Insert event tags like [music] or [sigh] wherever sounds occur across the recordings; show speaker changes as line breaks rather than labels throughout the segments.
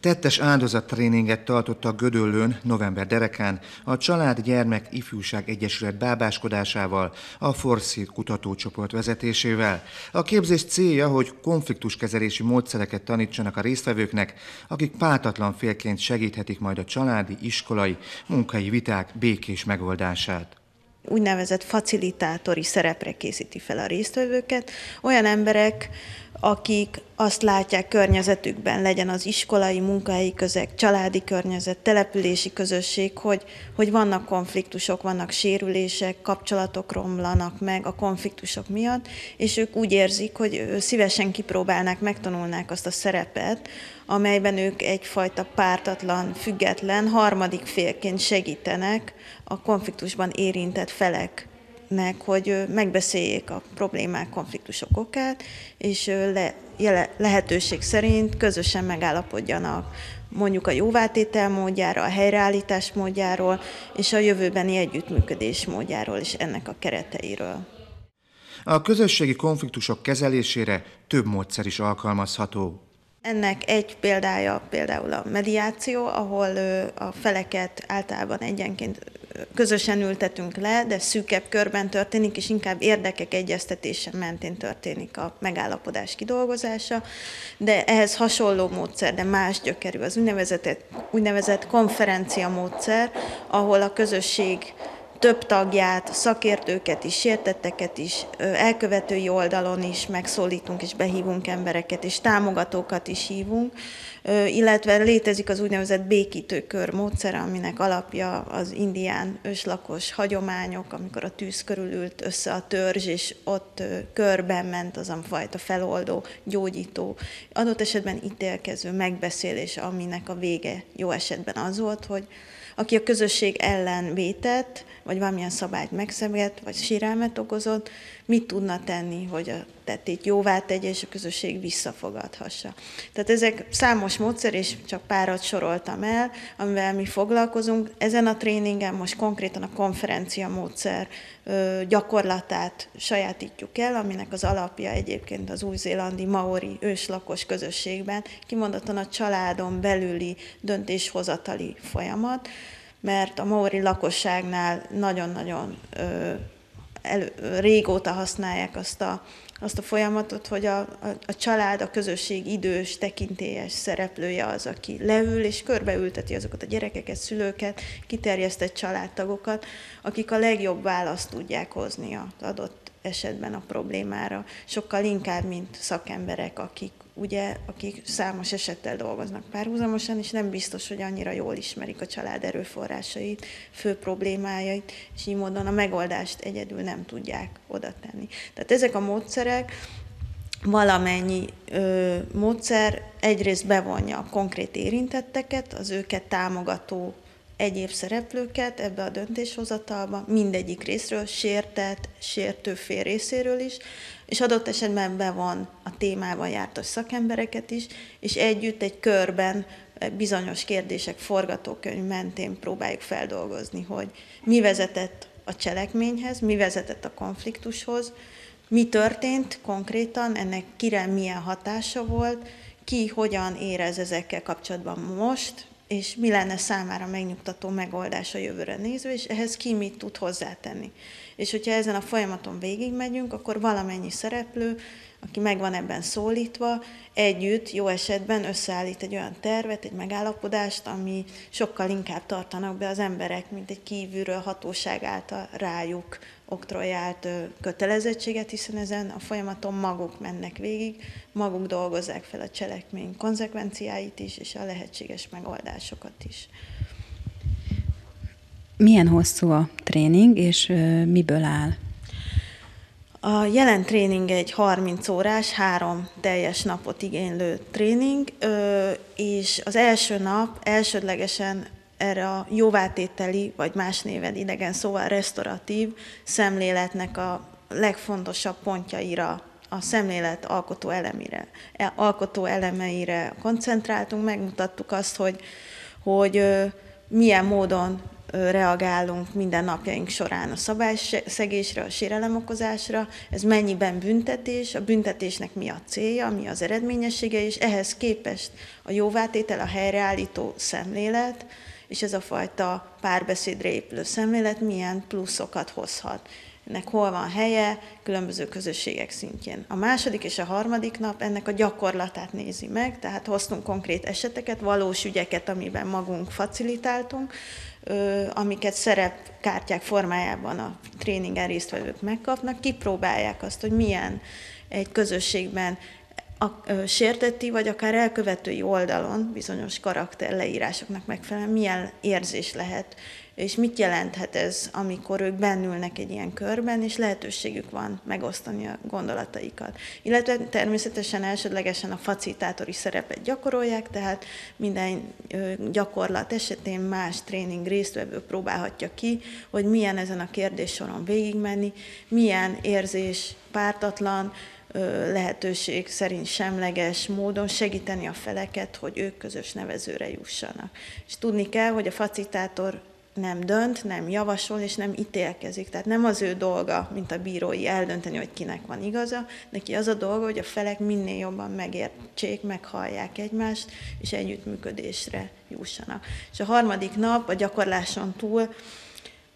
Tettes áldozattréninget tartottak Gödöllőn november derekán a Család Gyermek Ifjúság Egyesület bábáskodásával, a Forszít kutatócsoport vezetésével. A képzés célja, hogy konfliktuskezelési módszereket tanítsanak a résztvevőknek, akik pártatlan félként segíthetik majd a családi, iskolai, munkai viták békés megoldását
úgynevezett facilitátori szerepre készíti fel a résztvevőket. Olyan emberek, akik azt látják környezetükben, legyen az iskolai, munkahelyi közeg, családi környezet, települési közösség, hogy, hogy vannak konfliktusok, vannak sérülések, kapcsolatok romlanak meg a konfliktusok miatt, és ők úgy érzik, hogy szívesen kipróbálnák, megtanulnák azt a szerepet, amelyben ők egyfajta pártatlan, független, harmadik félként segítenek a konfliktusban érintett felek nek, hogy megbeszéljék a problémák, konfliktusok okát, és le, lehetőség szerint közösen megállapodjanak mondjuk a jóvátétel módjára, a helyreállítás módjáról, és a jövőbeni együttműködés módjáról és ennek a kereteiről.
A közösségi konfliktusok kezelésére több módszer is alkalmazható.
Ennek egy példája például a mediáció, ahol a feleket általában egyenként közösen ültetünk le, de szűkebb körben történik, és inkább érdekek egyeztetése mentén történik a megállapodás kidolgozása, de ehhez hasonló módszer, de más gyökerű az úgynevezett, úgynevezett konferencia módszer, ahol a közösség több tagját, szakértőket is, sértetteket is, elkövetői oldalon is megszólítunk és behívunk embereket, és támogatókat is hívunk, illetve létezik az úgynevezett békítőkör módszer, aminek alapja az indián őslakos hagyományok, amikor a tűz körül ült össze a törzs, és ott körben ment az a fajta feloldó, gyógyító, adott esetben ítélkező megbeszélés, aminek a vége jó esetben az volt, hogy aki a közösség ellen vétett, vagy valamilyen szabályt megszegett, vagy sérelmet okozott, mit tudna tenni, hogy a tettét jóvá tegye, és a közösség visszafogadhassa. Tehát ezek számos módszer, és csak párat soroltam el, amivel mi foglalkozunk. Ezen a tréningen most konkrétan a konferencia módszer gyakorlatát sajátítjuk el, aminek az alapja egyébként az új-zélandi maori őslakos közösségben, kimondottan a családon belüli döntéshozatali folyamat, mert a maori lakosságnál nagyon-nagyon elő, régóta használják azt a, azt a folyamatot, hogy a, a, a család, a közösség idős, tekintélyes szereplője az, aki leül és körbeülteti azokat a gyerekeket, szülőket, kiterjesztett családtagokat, akik a legjobb választ tudják hozni az adott esetben a problémára, sokkal inkább, mint szakemberek, akik ugye, akik számos esettel dolgoznak párhuzamosan, és nem biztos, hogy annyira jól ismerik a család erőforrásait, fő problémájait, és így módon a megoldást egyedül nem tudják oda tenni. Tehát ezek a módszerek, valamennyi ö, módszer egyrészt bevonja a konkrét érintetteket, az őket támogató egyéb szereplőket ebbe a döntéshozatalba, mindegyik részről, sértett, sértő fél részéről is, és adott esetben bevon a témában jártas szakembereket is, és együtt egy körben bizonyos kérdések forgatókönyv mentén próbáljuk feldolgozni, hogy mi vezetett a cselekményhez, mi vezetett a konfliktushoz, mi történt konkrétan, ennek kire milyen hatása volt, ki hogyan érez ezekkel kapcsolatban most, és mi lenne számára megnyugtató megoldás a jövőre nézve, és ehhez ki mit tud hozzátenni. És hogyha ezen a folyamaton végigmegyünk, akkor valamennyi szereplő, aki meg van ebben szólítva, együtt, jó esetben összeállít egy olyan tervet, egy megállapodást, ami sokkal inkább tartanak be az emberek, mint egy kívülről hatóság által rájuk oktrojált kötelezettséget, hiszen ezen a folyamaton maguk mennek végig, maguk dolgozzák fel a cselekmény konzekvenciáit is, és a lehetséges megoldásokat is.
Milyen hosszú a tréning, és miből áll?
A jelen tréning egy 30 órás, három teljes napot igénylő tréning, és az első nap elsődlegesen erre a jóvátételi, vagy más néven idegen szóval restauratív szemléletnek a legfontosabb pontjaira, a szemlélet alkotó, elemire, e, alkotó elemeire koncentráltunk, megmutattuk azt, hogy, hogy milyen módon reagálunk minden napjaink során a szabályszegésre, a sérelemokozásra, ez mennyiben büntetés, a büntetésnek mi a célja, mi az eredményessége, és ehhez képest a jóvátétel, a helyreállító szemlélet, és ez a fajta párbeszédre épülő szemlélet milyen pluszokat hozhat ennek hol van helye, különböző közösségek szintjén. A második és a harmadik nap ennek a gyakorlatát nézi meg, tehát hoztunk konkrét eseteket, valós ügyeket, amiben magunk facilitáltunk, amiket szerepkártyák formájában a tréningen résztvevők megkapnak, kipróbálják azt, hogy milyen egy közösségben a sértetti vagy akár elkövetői oldalon bizonyos karakterleírásoknak megfelelően milyen érzés lehet és mit jelenthet ez, amikor ők bennülnek egy ilyen körben, és lehetőségük van megosztani a gondolataikat. Illetve természetesen elsődlegesen a facilitátori szerepet gyakorolják, tehát minden gyakorlat esetén más tréning résztvevő próbálhatja ki, hogy milyen ezen a kérdéssoron végigmenni, milyen érzés pártatlan, lehetőség szerint semleges módon segíteni a feleket, hogy ők közös nevezőre jussanak. És tudni kell, hogy a facilitátor nem dönt, nem javasol és nem ítélkezik. Tehát nem az ő dolga, mint a bírói eldönteni, hogy kinek van igaza, neki az a dolga, hogy a felek minél jobban megértsék, meghallják egymást, és együttműködésre jussanak. És a harmadik nap a gyakorláson túl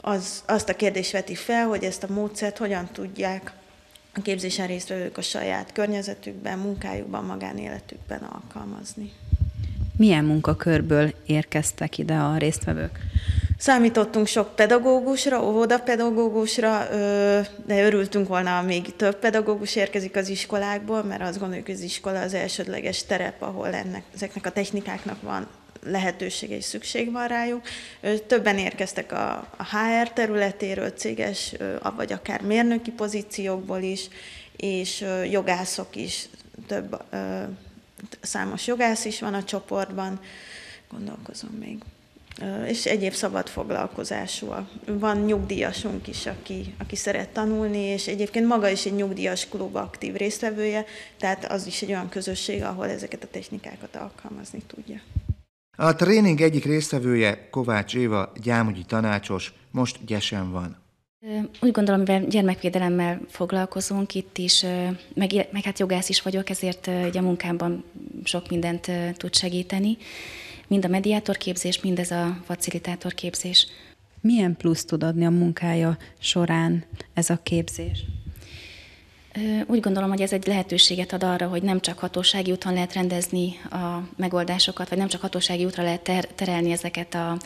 az, azt a kérdést veti fel, hogy ezt a módszert hogyan tudják a képzésen résztvevők a saját környezetükben, munkájukban, magánéletükben alkalmazni.
Milyen munkakörből érkeztek ide a résztvevők?
Számítottunk sok pedagógusra, óvodapedagógusra, de örültünk volna, még több pedagógus érkezik az iskolákból, mert azt gondoljuk, hogy az iskola az elsődleges terep, ahol ennek, ezeknek a technikáknak van lehetősége és szükség van rájuk. Többen érkeztek a HR területéről, céges, vagy akár mérnöki pozíciókból is, és jogászok is, több számos jogász is van a csoportban, gondolkozom még és egyéb szabad foglalkozású. Van nyugdíjasunk is, aki, aki szeret tanulni, és egyébként maga is egy nyugdíjas klub aktív résztvevője, tehát az is egy olyan közösség, ahol ezeket a technikákat alkalmazni tudja.
A tréning egyik résztvevője Kovács Éva, gyámügyi tanácsos, most gyesen van.
Úgy gondolom, mivel gyermekvédelemmel foglalkozunk itt is, meg, meg hát jogász is vagyok, ezért a munkámban sok mindent tud segíteni mind a mediátorképzés, mind ez a facilitátorképzés.
Milyen plusz tud adni a munkája során ez a képzés?
Úgy gondolom, hogy ez egy lehetőséget ad arra, hogy nem csak hatósági úton lehet rendezni a megoldásokat, vagy nem csak hatósági útra lehet ter- terelni ezeket a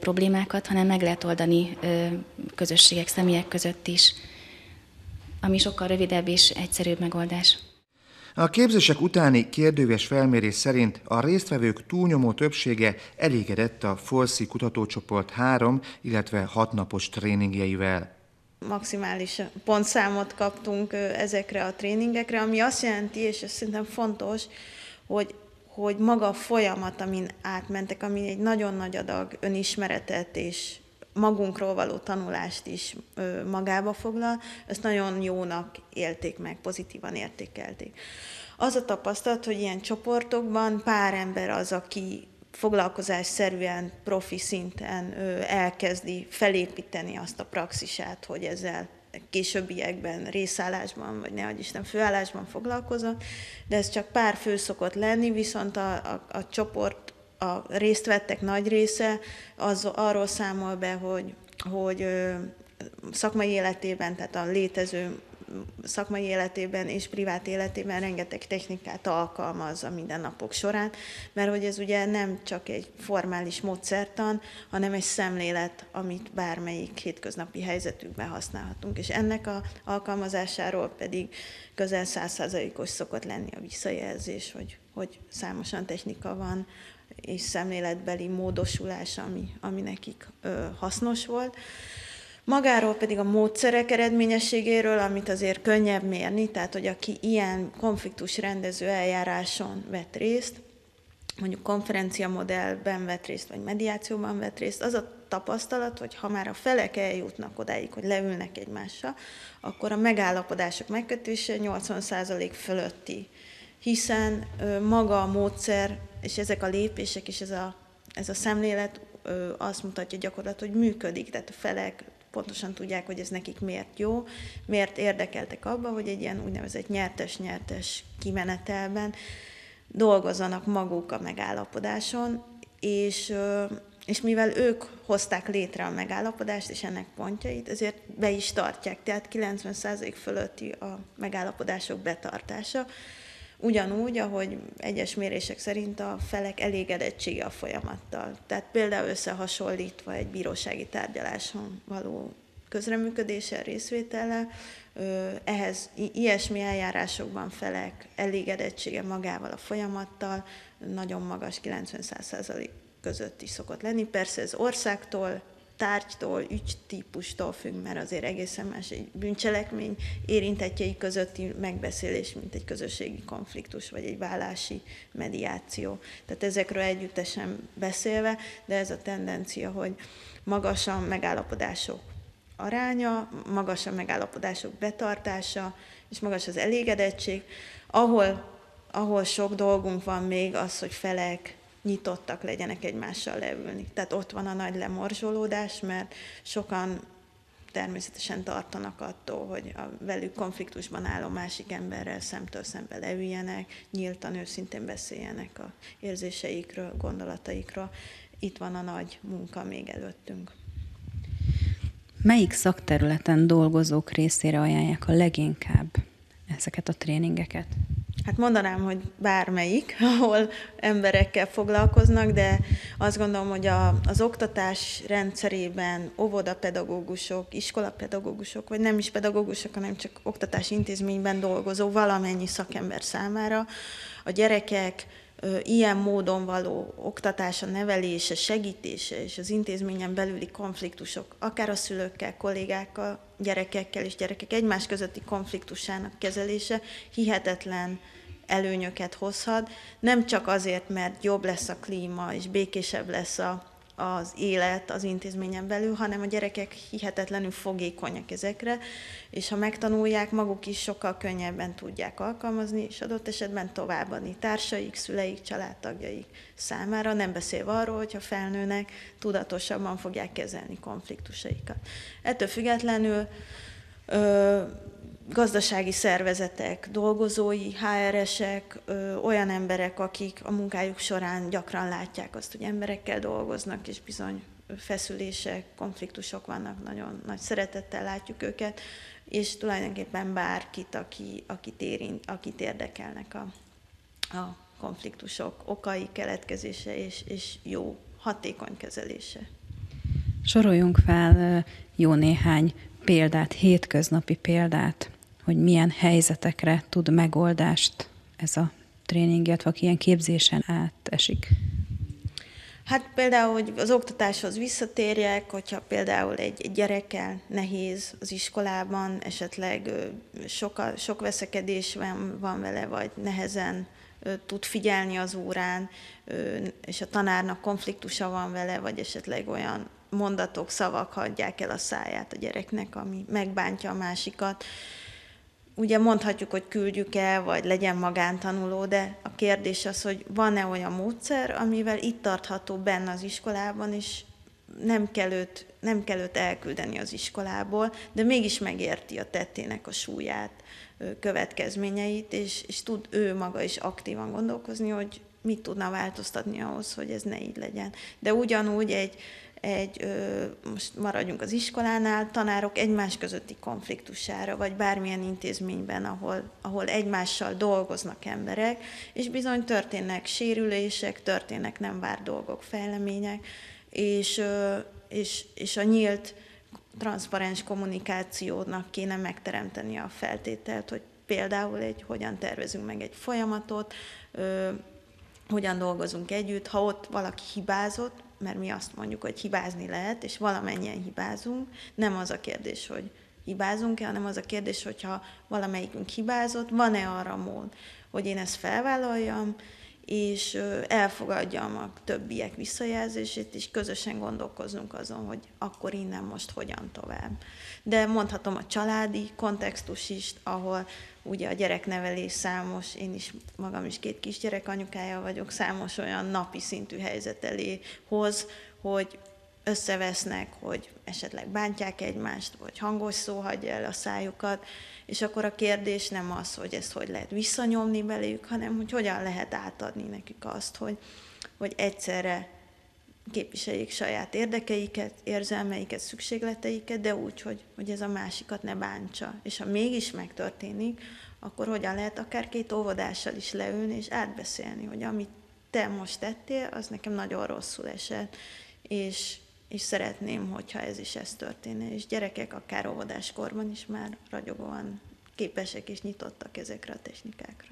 problémákat, hanem meg lehet oldani közösségek, személyek között is, ami sokkal rövidebb és egyszerűbb megoldás.
A képzések utáni kérdőves felmérés szerint a résztvevők túlnyomó többsége elégedett a Forszi kutatócsoport három, illetve hatnapos tréningjeivel.
Maximális pontszámot kaptunk ezekre a tréningekre, ami azt jelenti, és ez szerintem fontos, hogy hogy maga a folyamat, amin átmentek, ami egy nagyon nagy adag önismeretet és magunkról való tanulást is magába foglal, ezt nagyon jónak élték meg, pozitívan értékelték. Az a tapasztalat, hogy ilyen csoportokban pár ember az, aki foglalkozásszerűen, profi szinten elkezdi felépíteni azt a praxisát, hogy ezzel későbbiekben részállásban, vagy ne Isten főállásban foglalkozom, de ez csak pár fő szokott lenni, viszont a, a, a csoport a részt vettek nagy része, az arról számol be, hogy, hogy szakmai életében, tehát a létező szakmai életében és privát életében rengeteg technikát alkalmaz a mindennapok során, mert hogy ez ugye nem csak egy formális módszertan, hanem egy szemlélet, amit bármelyik hétköznapi helyzetükben használhatunk. És ennek a alkalmazásáról pedig közel százszázalékos szokott lenni a visszajelzés, hogy, hogy számosan technika van, és szemléletbeli módosulás, ami, ami nekik ö, hasznos volt. Magáról pedig a módszerek eredményességéről, amit azért könnyebb mérni, tehát hogy aki ilyen konfliktus rendező eljáráson vett részt, mondjuk konferencia modellben vett részt, vagy mediációban vett részt, az a tapasztalat, hogy ha már a felek eljutnak odáig, hogy leülnek egymással, akkor a megállapodások megkötése 80% fölötti, hiszen maga a módszer és ezek a lépések és ez a, ez a szemlélet azt mutatja gyakorlat, hogy működik, tehát a felek pontosan tudják, hogy ez nekik miért jó, miért érdekeltek abba, hogy egy ilyen úgynevezett nyertes-nyertes kimenetelben dolgozzanak maguk a megállapodáson, és, és mivel ők hozták létre a megállapodást és ennek pontjait, ezért be is tartják, tehát 90% fölötti a megállapodások betartása. Ugyanúgy, ahogy egyes mérések szerint a felek elégedettsége a folyamattal. Tehát például összehasonlítva egy bírósági tárgyaláson való közreműködéssel, részvétellel, ehhez ilyesmi eljárásokban felek elégedettsége magával a folyamattal nagyon magas, 90-100% között is szokott lenni. Persze ez országtól, tárgytól, ügytípustól függ, mert azért egészen más egy bűncselekmény érintettjei közötti megbeszélés, mint egy közösségi konfliktus, vagy egy vállási mediáció. Tehát ezekről együttesen beszélve, de ez a tendencia, hogy magas a megállapodások aránya, magas a megállapodások betartása, és magas az elégedettség. Ahol, ahol sok dolgunk van még, az, hogy felek nyitottak legyenek egymással leülni. Tehát ott van a nagy lemorzsolódás, mert sokan természetesen tartanak attól, hogy a velük konfliktusban álló másik emberrel szemtől szembe leüljenek, nyíltan, őszintén beszéljenek a érzéseikről, gondolataikról. Itt van a nagy munka még előttünk.
Melyik szakterületen dolgozók részére ajánlják a leginkább ezeket a tréningeket?
Hát mondanám, hogy bármelyik, [laughs] ahol emberekkel foglalkoznak, de azt gondolom, hogy a, az oktatás rendszerében óvodapedagógusok, iskolapedagógusok, vagy nem is pedagógusok, hanem csak oktatási intézményben dolgozó valamennyi szakember számára a gyerekek ilyen módon való oktatása, nevelése, segítése és az intézményen belüli konfliktusok, akár a szülőkkel, kollégákkal, gyerekekkel és gyerekek egymás közötti konfliktusának kezelése hihetetlen előnyöket hozhat, nem csak azért, mert jobb lesz a klíma és békésebb lesz a, az élet az intézményen belül, hanem a gyerekek hihetetlenül fogékonyak ezekre, és ha megtanulják, maguk is sokkal könnyebben tudják alkalmazni, és adott esetben továbbadni társaik, szüleik, családtagjaik számára, nem beszélve arról, hogyha felnőnek, tudatosabban fogják kezelni konfliktusaikat. Ettől függetlenül ö, gazdasági szervezetek, dolgozói, HRS-ek, olyan emberek, akik a munkájuk során gyakran látják azt, hogy emberekkel dolgoznak, és bizony feszülések, konfliktusok vannak, nagyon nagy szeretettel látjuk őket, és tulajdonképpen bárkit, aki, akit, érint, akit érdekelnek a, a konfliktusok okai, keletkezése és, és jó, hatékony kezelése.
Soroljunk fel jó néhány példát, hétköznapi példát hogy milyen helyzetekre tud megoldást ez a tréning, illetve ilyen képzésen átesik?
Hát például, hogy az oktatáshoz visszatérjek, hogyha például egy, egy gyerekkel nehéz az iskolában, esetleg sok, sok veszekedés van, van vele, vagy nehezen tud figyelni az órán, és a tanárnak konfliktusa van vele, vagy esetleg olyan mondatok, szavak hagyják el a száját a gyereknek, ami megbántja a másikat ugye mondhatjuk, hogy küldjük el, vagy legyen magántanuló, de a kérdés az, hogy van-e olyan módszer, amivel itt tartható benne az iskolában, és nem kell, őt, nem kell őt elküldeni az iskolából, de mégis megérti a tettének a súlyát, következményeit, és, és tud ő maga is aktívan gondolkozni, hogy mit tudna változtatni ahhoz, hogy ez ne így legyen. De ugyanúgy egy, egy, most maradjunk az iskolánál, tanárok egymás közötti konfliktusára, vagy bármilyen intézményben, ahol, ahol egymással dolgoznak emberek, és bizony történnek sérülések, történnek nem vár dolgok, fejlemények, és, és, és a nyílt, transzparens kommunikációnak kéne megteremteni a feltételt, hogy például egy, hogyan tervezünk meg egy folyamatot, hogyan dolgozunk együtt, ha ott valaki hibázott, mert mi azt mondjuk, hogy hibázni lehet, és valamennyien hibázunk. Nem az a kérdés, hogy hibázunk-e, hanem az a kérdés, hogyha valamelyikünk hibázott, van-e arra mód, hogy én ezt felvállaljam, és elfogadjam a többiek visszajelzését, és közösen gondolkozunk azon, hogy akkor innen most hogyan tovább. De mondhatom a családi kontextus is, ahol ugye a gyereknevelés számos, én is magam is két kisgyerek anyukája vagyok, számos olyan napi szintű helyzet elé hoz, hogy összevesznek, hogy esetleg bántják egymást, vagy hangos szó hagyja el a szájukat, és akkor a kérdés nem az, hogy ezt hogy lehet visszanyomni beléjük, hanem hogy hogyan lehet átadni nekik azt, hogy, hogy egyszerre képviseljék saját érdekeiket, érzelmeiket, szükségleteiket, de úgy, hogy, hogy ez a másikat ne bántsa. És ha mégis megtörténik, akkor hogyan lehet akár két óvodással is leülni és átbeszélni, hogy amit te most tettél, az nekem nagyon rosszul esett, és, és szeretném, hogyha ez is ez történne, és gyerekek akár óvodáskorban is már ragyogóan képesek és nyitottak ezekre a technikákra.